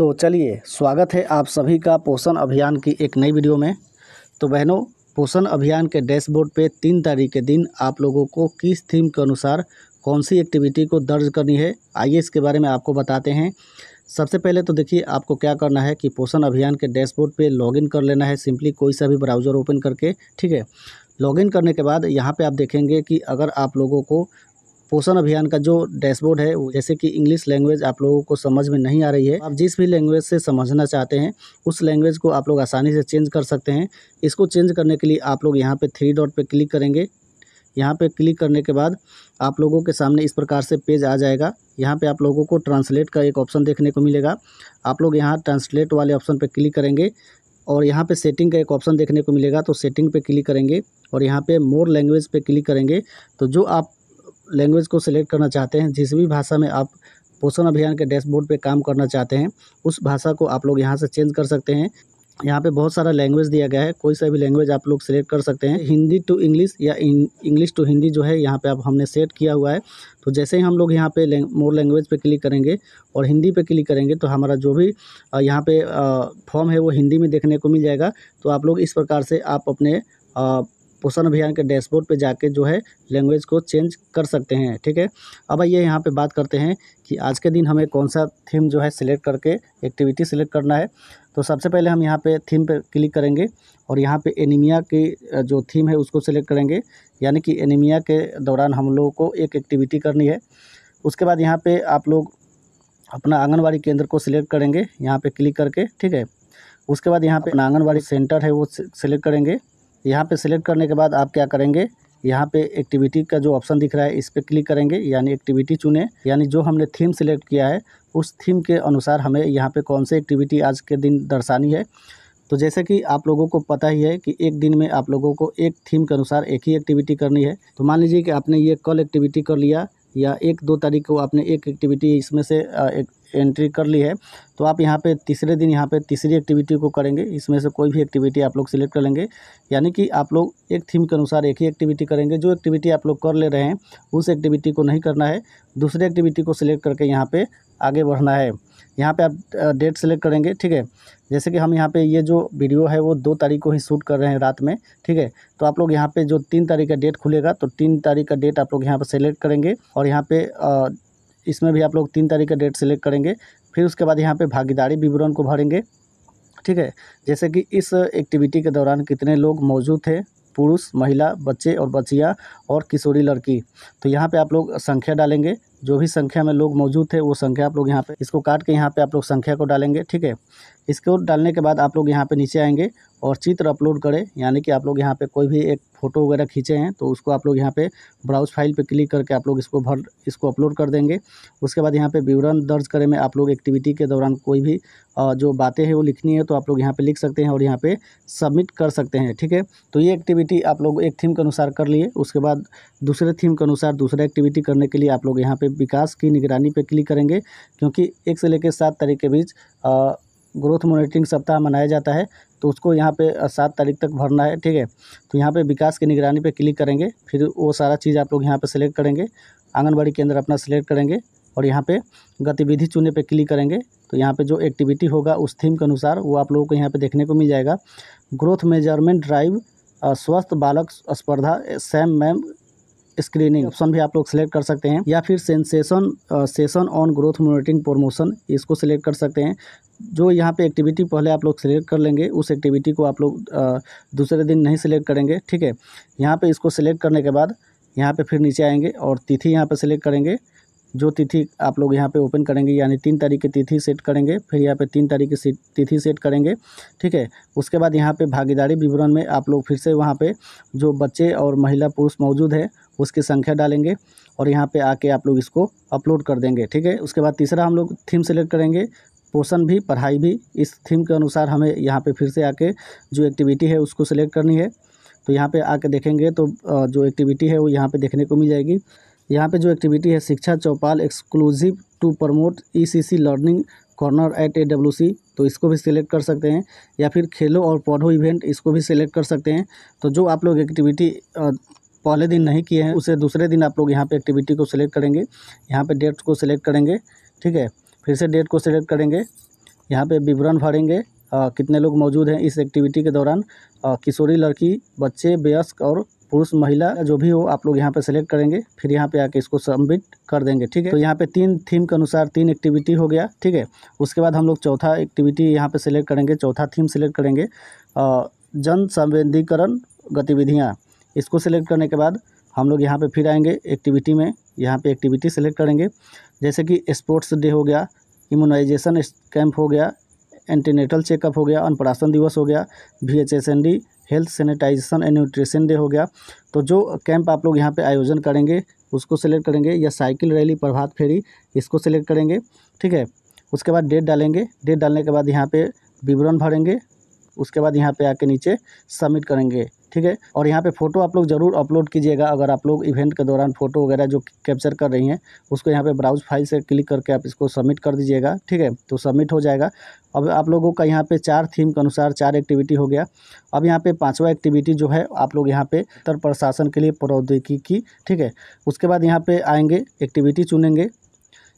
तो चलिए, स्वागत है आप सभी का पोषण अभियान की एक नई वीडियो में। तो बहनों, पोषण अभियान के डैशबोर्ड पे तीन तारीख के दिन आप लोगों को किस थीम के अनुसार कौन सी एक्टिविटी को दर्ज करनी है, आइए इसके बारे में आपको बताते हैं। सबसे पहले तो देखिए, आपको क्या करना है कि पोषण अभियान के डैशबोर्ड पे लॉगिन कर लेना है सिंपली कोई सा भी ब्राउज़र ओपन करके, ठीक है? लॉगिन करने के बाद यहाँ पे आप देखेंगे कि अगर आप लोगों को पोषण अभियान का जो डैशबोर्ड है जैसे कि इंग्लिश लैंग्वेज आप लोगों को समझ में नहीं आ रही है। आप जिस भी लैंग्वेज से समझना चाहते हैं, उस लैंग्वेज को आप लोग आसानी से चेंज कर सकते हैं। इसको चेंज करने के लिए आप लोग यहाँ पर थ्री डॉट पर क्लिक करेंगे। यहाँ पे क्लिक करने के बाद आप लोगों के सामने इस प्रकार से पेज आ जाएगा। यहाँ पे आप लोगों को ट्रांसलेट का एक ऑप्शन देखने को मिलेगा। आप लोग यहाँ ट्रांसलेट वाले ऑप्शन पे क्लिक करेंगे और यहाँ पे सेटिंग का एक ऑप्शन देखने को मिलेगा तो सेटिंग पे क्लिक करेंगे और यहाँ पे मोर लैंग्वेज पे क्लिक करेंगे। तो जो आप लैंग्वेज को सिलेक्ट करना चाहते हैं, जिस भी भाषा में आप पोषण अभियान के डैशबोर्ड पे काम करना चाहते हैं, उस भाषा को आप लोग यहाँ से चेंज कर सकते हैं। यहाँ पे बहुत सारा लैंग्वेज दिया गया है, कोई सा भी लैंग्वेज आप लोग सेलेक्ट कर सकते हैं। हिंदी टू इंग्लिश या इंग्लिश टू हिंदी जो है, यहाँ पे आप हमने सेट किया हुआ है। तो जैसे ही हम लोग यहाँ पे मोर लैंग्वेज पे क्लिक करेंगे और हिंदी पे क्लिक करेंगे तो हमारा जो भी यहाँ पे फॉर्म है वो हिंदी में देखने को मिल जाएगा। तो आप लोग इस प्रकार से आप अपने पोषण अभियान के डैशबोर्ड पे जाके जो है लैंग्वेज को चेंज कर सकते हैं, ठीक है? अब आइए यहाँ पे बात करते हैं कि आज के दिन हमें कौन सा थीम जो है सिलेक्ट करके एक्टिविटी सिलेक्ट करना है। तो सबसे पहले हम यहाँ पे थीम पे क्लिक करेंगे और यहाँ पे एनीमिया की जो थीम है उसको सिलेक्ट करेंगे। यानी कि एनीमिया के दौरान हम लोगों को एक एक्टिविटी करनी है। उसके बाद यहाँ पर आप लोग अपना आंगनबाड़ी केंद्र को सिलेक्ट करेंगे, यहाँ पर क्लिक करके, ठीक है? उसके बाद यहाँ पे आंगनबाड़ी सेंटर है वो सिलेक्ट करेंगे। यहाँ पे सिलेक्ट करने के बाद आप क्या करेंगे? यहाँ पे एक्टिविटी का जो ऑप्शन दिख रहा है, इस पर क्लिक करेंगे, यानी एक्टिविटी चुने। यानी जो हमने थीम सिलेक्ट किया है, उस थीम के अनुसार हमें यहाँ पे कौन से एक्टिविटी आज के दिन दर्शानी है। तो जैसे कि आप लोगों को पता ही है कि एक दिन में आप लोगों को एक थीम के अनुसार एक ही एक्टिविटी करनी है। तो मान लीजिए कि आपने ये कल एक्टिविटी कर लिया, या एक दो तारीख को आपने एक एक्टिविटी इसमें से एक एंट्री कर ली है। तो आप यहाँ पे तीसरे दिन यहाँ पे तीसरी एक्टिविटी को करेंगे। इसमें से कोई भी एक्टिविटी आप लोग सिलेक्ट कर लेंगे। यानी कि आप लोग एक थीम के अनुसार एक ही एक्टिविटी करेंगे। जो एक्टिविटी आप लोग कर ले रहे हैं, उस एक्टिविटी को नहीं करना है। दूसरे एक्टिविटी को सिलेक्ट करके यहाँ पर आगे बढ़ना है। यहाँ पे आप डेट सेलेक्ट करेंगे, ठीक है? जैसे कि हम यहाँ पे ये जो वीडियो है, वो दो तारीख को ही शूट कर रहे हैं रात में, ठीक है? तो आप लोग यहाँ पे जो तीन तारीख का डेट खुलेगा तो तीन तारीख का डेट आप लोग यहाँ पर सेलेक्ट करेंगे। और यहाँ पे इसमें भी आप लोग तीन तारीख का डेट सेलेक्ट करेंगे। फिर उसके बाद यहाँ पे भागीदारी विवरण को भरेंगे। ठीक है? जैसे कि इस एक्टिविटी के दौरान कितने लोग मौजूद थे? पुरुष, महिला, बच्चे और बच्चियाँ और किशोरी लड़की। तो यहाँ पे आप लोग संख्या डालेंगे। जो भी संख्या में लोग मौजूद थे वो संख्या आप लोग यहाँ पे इसको काट के यहाँ पे आप लोग संख्या को डालेंगे ठीक है इसको डालने के बाद आप लोग यहाँ पे नीचे आएँगे और चित्र अपलोड करें यानी कि आप लोग यहाँ पे कोई भी एक फ़ोटो वगैरह खींचे हैं तो उसको आप लोग यहाँ पे ब्राउज़ फ़ाइल पे क्लिक करके आप लोग इसको भर इसको अपलोड कर देंगे उसके बाद यहाँ पे विवरण दर्ज करें में आप लोग एक्टिविटी के दौरान कोई भी जो बातें हैं वो लिखनी है तो आप लोग यहाँ पर लिख सकते हैं और यहाँ पर सबमिट कर सकते हैं ठीक है तो ये एक्टिविटी आप लोग एक थीम के अनुसार कर लिए उसके बाद दूसरे थीम के अनुसार दूसरा एक्टिविटी करने के लिए आप लोग यहाँ पे विकास की निगरानी पर क्लिक करेंगे, क्योंकि एक से लेकर सात तारीख के बीच ग्रोथ मॉनिटरिंग सप्ताह मनाया जाता है तो उसको यहाँ पे सात तारीख तक भरना है, ठीक है? तो यहाँ पे विकास की निगरानी पे क्लिक करेंगे, फिर वो सारा चीज़ आप लोग यहाँ पे सेलेक्ट करेंगे, आंगनबाड़ी केंद्र अपना सेलेक्ट करेंगे, और यहाँ पे गतिविधि चुनने पे क्लिक करेंगे तो यहाँ पे जो एक्टिविटी होगा उस थीम के अनुसार वो आप लोगों को यहाँ पर देखने को मिल जाएगा। ग्रोथ मेज़रमेंट ड्राइव स्वस्थ बालक स्पर्धा, सैम मैम स्क्रीनिंग ऑप्शन भी आप लोग सेलेक्ट कर सकते हैं, या फिर sensation session on growth monitoring promotion इसको सिलेक्ट कर सकते हैं। जो यहाँ पे एक्टिविटी पहले आप लोग सेलेक्ट कर लेंगे, उस एक्टिविटी को आप लोग दूसरे दिन नहीं सेलेक्ट करेंगे, ठीक है? यहाँ पे इसको सेलेक्ट करने के बाद यहाँ पे फिर नीचे आएँगे और तिथि यहाँ पे सेलेक्ट करेंगे। जो तिथि आप लोग यहाँ पे ओपन करेंगे, यानी तीन तारीख की तिथि सेट करेंगे, फिर यहाँ पे तीन तारीख की तिथि सेट करेंगे, ठीक है? उसके बाद यहाँ पे भागीदारी विवरण में आप लोग फिर से वहाँ पे जो बच्चे और महिला पुरुष मौजूद है उसकी संख्या डालेंगे और यहाँ पे आके आप लोग इसको अपलोड कर देंगे, ठीक है? उसके बाद तीसरा हम लोग थीम सेलेक्ट करेंगे पोषण भी, पढ़ाई भी, इस थीम के अनुसार हमें यहाँ पे फिर से आके जो एक्टिविटी है उसको सिलेक्ट करनी है। तो यहाँ पे आके देखेंगे तो जो एक्टिविटी है वो यहाँ पे देखने को मिल जाएगी। यहाँ पे जो एक्टिविटी है, Shiksha Chaupal exclusive to promote ECC learning corner at A W C तो इसको भी सिलेक्ट कर सकते हैं। या फिर खेलो और पढ़ो इवेंट इसको भी सिलेक्ट कर सकते हैं। तो जो आप लोग एक्टिविटी पहले दिन नहीं किए हैं उसे दूसरे दिन आप लोग यहाँ पे एक्टिविटी को सिलेक्ट करेंगे। यहाँ पे डेट को सिलेक्ट करेंगे ठीक है? फिर से डेट को सिलेक्ट करेंगे। यहाँ पे विवरण भरेंगे अ, कितने लोग मौजूद हैं इस एक्टिविटी के दौरान। अ, किशोरी लड़की बच्चे वयस्क और पुरुष महिला जो भी हो आप लोग यहाँ पे सेलेक्ट करेंगे। फिर यहाँ पे आके इसको सबमिट कर देंगे ठीक है? तो यहाँ पे तीन थीम के अनुसार तीन एक्टिविटी हो गया ठीक है? उसके बाद हम लोग चौथा एक्टिविटी यहाँ पे सेलेक्ट करेंगे चौथा थीम सेलेक्ट करेंगे। जन संवेदीकरण गतिविधियाँ। इसको सेलेक्ट करने के बाद हम लोग यहाँ पे फिर आएँगे एक्टिविटी में, यहाँ पे एक्टिविटी सेलेक्ट करेंगे। जैसे कि स्पोर्ट्स डे हो गया इम्यूनाइजेशन कैंप हो गया एंटीनेटल चेकअप हो गया अनप्राशन दिवस हो गया V H S N D health sanitisation and nutrition day हो गया। तो जो कैंप आप लोग यहाँ पे आयोजन करेंगे, उसको सेलेक्ट करेंगे या साइकिल रैली प्रभात फेरी, इसको सेलेक्ट करेंगे, ठीक है? उसके बाद डेट डालेंगे डेट डालने के बाद यहाँ पे विवरण भरेंगे, उसके बाद यहाँ पे आके नीचे सबमिट करेंगे। ठीक है? और यहाँ पे फ़ोटो आप लोग ज़रूर अपलोड कीजिएगा। अगर आप लोग इवेंट के दौरान फ़ोटो वगैरह जो कैप्चर कर रही हैं, उसको यहाँ पे ब्राउज फ़ाइल से क्लिक करके आप इसको सबमिट कर दीजिएगा। ठीक है? तो सबमिट हो जाएगा। अब आप लोगों का यहाँ पे चार थीम के अनुसार चार एक्टिविटी हो गया। अब यहाँ पे पांचवा एक्टिविटी जो है, आप लोग यहाँ पे उत्तर प्रशासन के लिए प्रौद्योगिकी ठीक है? उसके बाद यहाँ पे आएँगे एक्टिविटी चुनेंगे।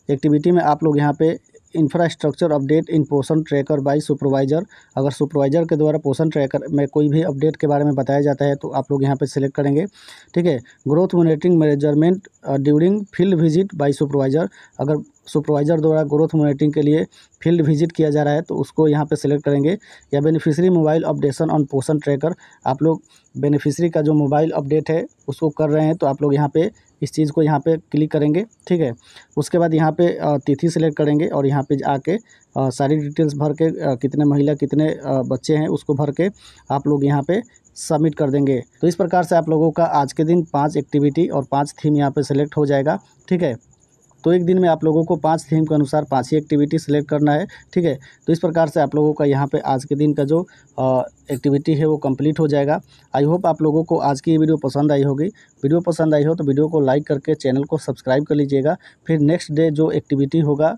एक्टिविटी में आप लोग यहाँ पे infrastructure update in Poshan tracker by supervisor अगर सुपरवाइजर के द्वारा पोषण ट्रैकर में कोई भी अपडेट के बारे में बताया जाता है तो आप लोग यहाँ पर सिलेक्ट करेंगे। ठीक है? Growth monitoring management during field visit by supervisor अगर सुपरवाइजर द्वारा ग्रोथ मॉनिटरिंग के लिए फ़ील्ड विज़िट किया जा रहा है तो उसको यहाँ पे सिलेक्ट करेंगे। या beneficiary mobile updation on Poshan tracker आप लोग बेनिफिशियरी का जो मोबाइल अपडेट है, उसको कर रहे हैं तो आप लोग यहाँ पे इस चीज़ को यहाँ पे क्लिक करेंगे, ठीक है? उसके बाद यहाँ पे तिथि सेलेक्ट करेंगे और यहाँ पे आके सारी डिटेल्स भर के कितने महिला, कितने बच्चे हैं, उसको भर के आप लोग यहाँ पे सबमिट कर देंगे। तो इस प्रकार से आप लोगों का आज के दिन पाँच एक्टिविटी और पाँच थीम यहाँ पर सेलेक्ट हो जाएगा, ठीक है? तो एक दिन में आप लोगों को पाँच थीम के अनुसार पाँच ही एक्टिविटी सेलेक्ट करना है, ठीक है? तो इस प्रकार से आप लोगों का यहाँ पे आज के दिन का जो एक्टिविटी है वो कंप्लीट हो जाएगा। आई होप आप लोगों को आज की ये वीडियो पसंद आई होगी। वीडियो पसंद आई हो तो वीडियो को लाइक करके चैनल को सब्सक्राइब कर लीजिएगा। फिर नेक्स्ट डे जो एक्टिविटी होगा,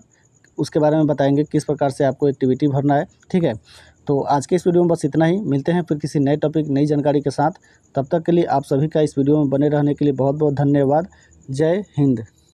उसके बारे में बताएँगे किस प्रकार से आपको एक्टिविटी भरना है, ठीक है? तो आज के इस वीडियो में बस इतना ही। मिलते हैं फिर किसी नए टॉपिक, नई जानकारी के साथ। तब तक के लिए आप सभी का इस वीडियो में बने रहने के लिए बहुत बहुत धन्यवाद। जय हिंद।